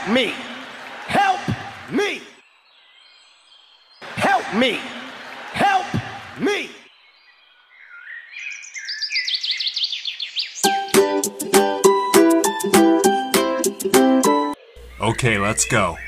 Help me. Help me. Help me. Help me. Okay, let's go.